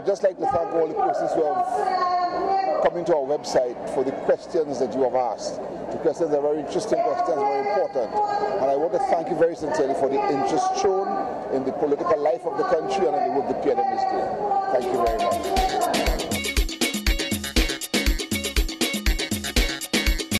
would just like to thank all the persons who have come into our website for the questions that you have asked. The questions are very interesting questions, very important. And I want to thank you very sincerely for the interest shown in the political life of the country and in the work the PNM is doing. Thank you very much.